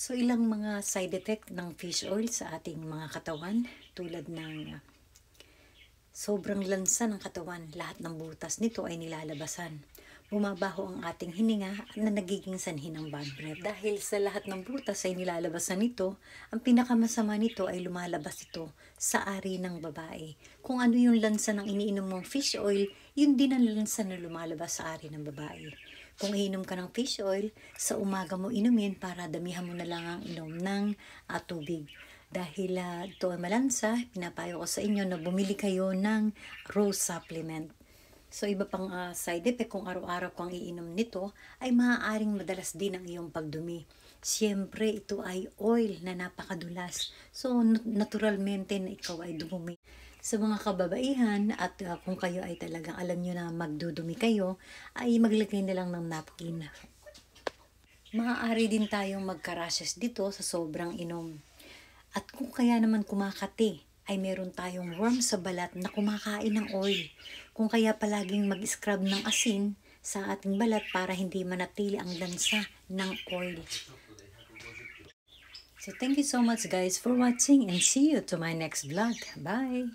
So ilang mga side effect ng fish oil sa ating mga katawan tulad ng uh, sobrang lansa ng katawan, lahat ng butas nito ay nilalabasan. Bumabaho ang ating hininga na nagiging sanhi ng bad breath. Dahil sa lahat ng butas ay nilalabasan nito, ang pinakamasama nito ay lumalabas ito sa ari ng babae. Kung ano yung lansa ng iniinom mong fish oil, yun din ang lansa na lumalabas sa ari ng babae. Kung iinom ka ng fish oil, sa umaga mo inumin para damihan mo na lang ang inom ng uh, tubig. Dahil uh, ito ay malansa, pinapayo ko sa inyo na bumili kayo ng rose supplement. So iba pang uh, side effect kung araw-araw kang iinom nito ay maaaring madalas din ang iyong pagdumi. Siyempre ito ay oil na napakadulas. So naturalmente na ikaw ay dumumi. Sa mga kababaihan at uh, kung kayo ay talagang alam nyo na magdudumi kayo, ay maglagay na lang ng napkin. Maaari din tayong magkarashes dito sa sobrang inom. At kung kaya naman kumakati, ay meron tayong worm sa balat na kumakain ng oil. Kung kaya palaging mag-scrub ng asin sa ating balat para hindi manatili ang lansa ng oil. So thank you so much guys for watching and see you to my next vlog. Bye!